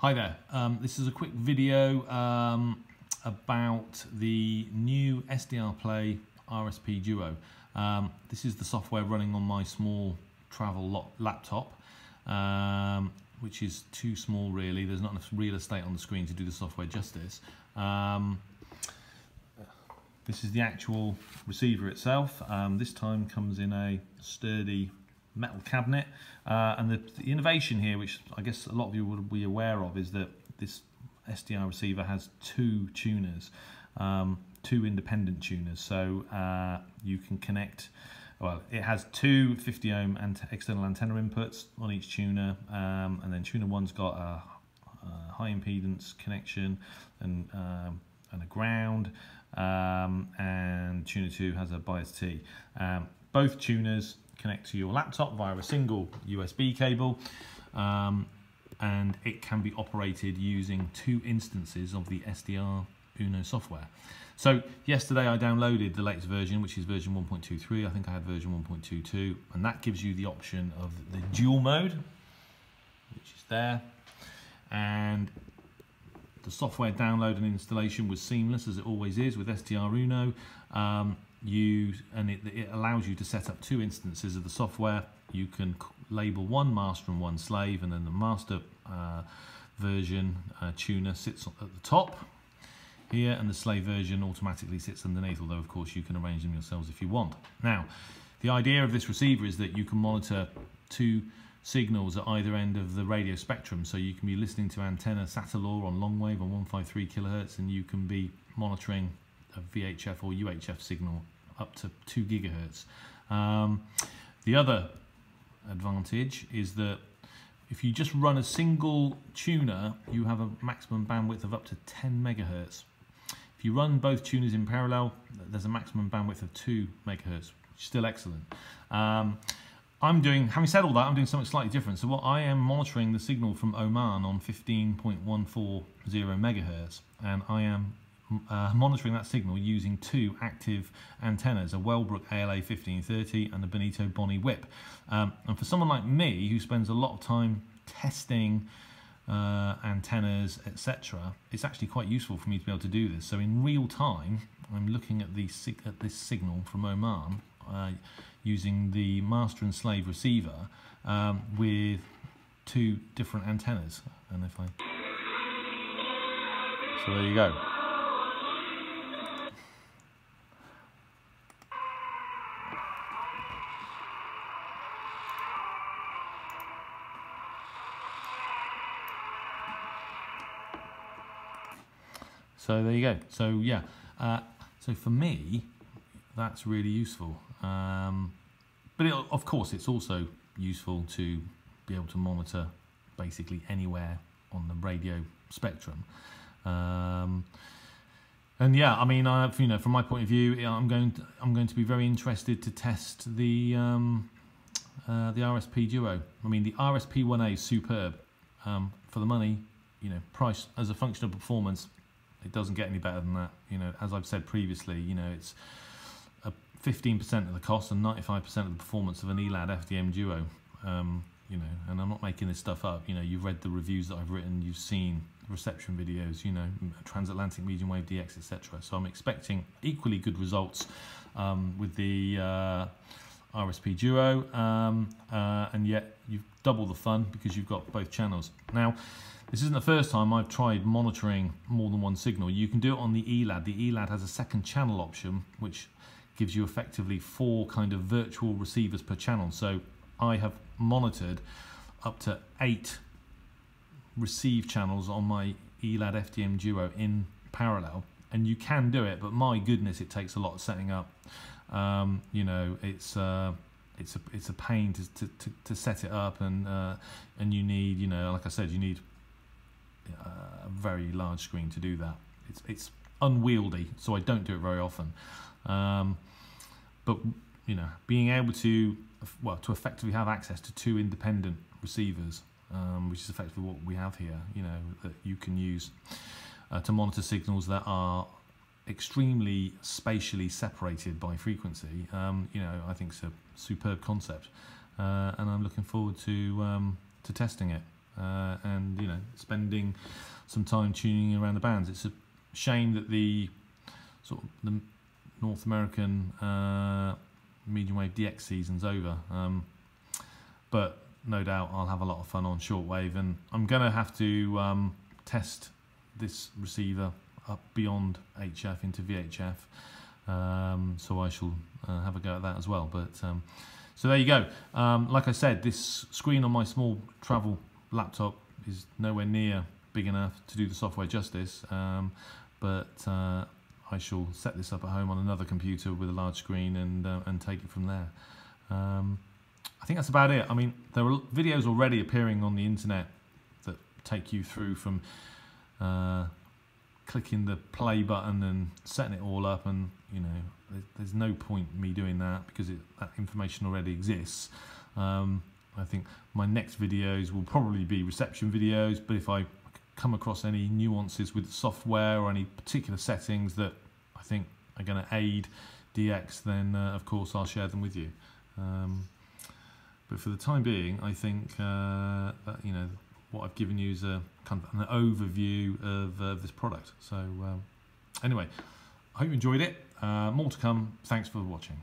Hi there. Um, this is a quick video um, about the new SDR Play RSP Duo. Um, this is the software running on my small travel laptop, um, which is too small really. There's not enough real estate on the screen to do the software justice. Um, this is the actual receiver itself. Um, this time comes in a sturdy metal cabinet. Uh, and the, the, innovation here, which I guess a lot of you would be aware of, is that this SDR receiver has two tuners, um, two independent tuners. So uh, you can connect, well, it has two 50 ohm and external antenna inputs on each tuner, um, and then tuner one's got a, a high impedance connection and um, and a ground, um, and tuner two has a bias T. Um, both tuners connect to your laptop via a single USB cable um, and it can be operated using two instances of the SDR Uno software. So yesterday I downloaded the latest version, which is version 1.23. I think I had version 1.22, and that gives you the option of the dual mode, which is there. And the software download and installation was seamless, as it always is with SDR Uno. Um, you and it, it allows you to set up two instances of the software. You can label one master and one slave, and then the master uh, version uh, tuner sits at the top here, and the slave version automatically sits underneath, although of course you can arrange them yourselves if you want. Now, the idea of this receiver is that you can monitor two signals at either end of the radio spectrum, so you can be listening to Antena Satelor on long wave on 153 kilohertz, and you can be monitoring a VHF or UHF signal up to 2 gigahertz. Um, the other advantage is that if you just run a single tuner, you have a maximum bandwidth of up to 10 megahertz. If you run both tuners in parallel, there's a maximum bandwidth of 2 megahertz, still excellent. Um, I'm doing, having said all that, I'm doing something slightly different. So what I am monitoring the signal from Oman on 15.140 megahertz, and I am uh, monitoring that signal using two active antennas, a Wellbrook ALA 1530 and a Bonito Boni whip. Um, and for someone like me who spends a lot of time testing uh, antennas, etc., it's actually quite useful for me to be able to do this. So in real time, I'm looking at, the, at this signal from Oman uh, using the master and slave receiver um, with two different antennas. And if I... So there you go. So there you go. So yeah, uh, so for me, that's really useful. Um, but it, of course, it's also useful to be able to monitor basically anywhere on the radio spectrum. Um, and yeah, I mean, I've, you know, from my point of view, I'm going to, I'm going to be very interested to test the um, uh, the RSP Duo. I mean, the RSP 1A is superb um, for the money. You know, price as a function of performance, it doesn't get any better than that. You know, as I've said previously, you know, it's 15% of the cost and 95% of the performance of an ELAD FDM Duo. Um, you know, and I'm not making this stuff up. You know, you've read the reviews that I've written, you've seen reception videos, you know, transatlantic medium wave DX, etc. So I'm expecting equally good results um, with the uh, RSP Duo, um, uh, and yet you've double the fun because you've got both channels. Now, this isn't the first time I've tried monitoring more than one signal. You can do it on the ELAD. The ELAD has a second channel option, which gives you effectively four kind of virtual receivers per channel. So I have monitored up to eight receive channels on my ELAD FDM Duo in parallel. And you can do it, but my goodness, it takes a lot of setting up. Um, you know, it's uh, it's a it's a pain to, to, to, to set it up, and uh, and you need you know, like I said, you need a very large screen to do that. It's, it's unwieldy, so I don't do it very often. Um, but, you know, being able to, well, to effectively have access to two independent receivers, um, which is effectively what we have here, you know, that you can use uh, to monitor signals that are extremely spatially separated by frequency, um, you know, I think it's a superb concept. Uh, and I'm looking forward to, um, to testing it. uh, and you know spending some time tuning around the bands. It's a shame that the sort of the North American uh, medium wave DX season's over. Um, but no doubt I'll have a lot of fun on shortwave, and I'm going to have to um, test this receiver up beyond HF into VHF. Um, so I shall uh, have a go at that as well. But um, so there you go. Um, like I said, this screen on my small travel laptop is nowhere near big enough to do the software justice. Um, but uh, I shall set this up at home on another computer with a large screen and uh, and take it from there. Um, I think that's about it. I mean, there are videos already appearing on the internet that take you through from uh, clicking the play button and setting it all up, and you know, there's no point me doing that because it, that information already exists. Um, I think my next videos will probably be reception videos, but if I come across any nuances with software or any particular settings that I think are going to aid DX, then uh, of course I'll share them with you. Um, but for the time being, I think uh, that, you know what I've given you is a kind of an overview of uh, this product. So um, anyway, I hope you enjoyed it. Uh, more to come. Thanks for watching.